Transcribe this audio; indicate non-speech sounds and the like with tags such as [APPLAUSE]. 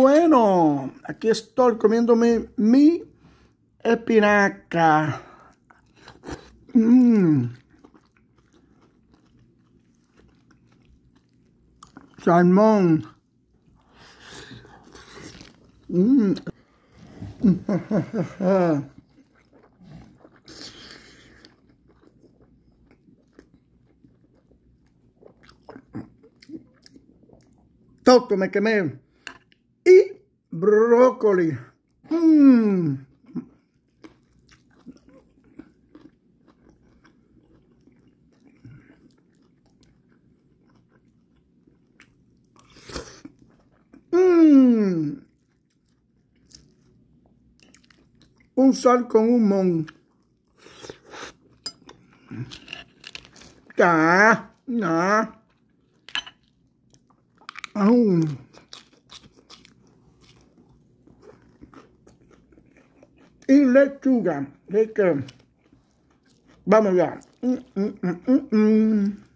Bueno, aquí estoy comiéndome mi espinaca. Mmm. Salmón. [LAUGHS] Mmm. Todo me quemé. brócoli. Hum. Hum. Um sal com limão. Tá, não. Hum. Y lechuga. De que. Vamos ya. Mm, mm, mm, mm, mm.